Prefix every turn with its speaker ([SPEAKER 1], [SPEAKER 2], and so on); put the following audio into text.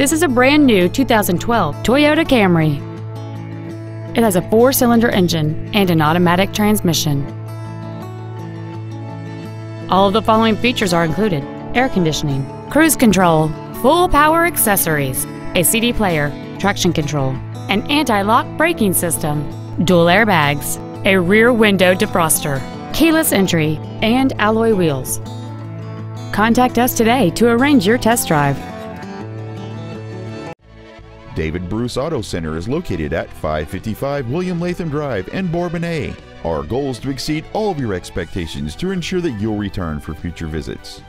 [SPEAKER 1] This is a brand new 2012 Toyota Camry. It has a four-cylinder engine and an automatic transmission. All of the following features are included. Air conditioning, cruise control, full power accessories, a CD player, traction control, an anti-lock braking system, dual airbags, a rear window defroster, keyless entry, and alloy wheels. Contact us today to arrange your test drive.
[SPEAKER 2] David Bruce Auto Center is located at 555 William Latham Drive in Bourbonnais. Our goal is to exceed all of your expectations to ensure that you'll return for future visits.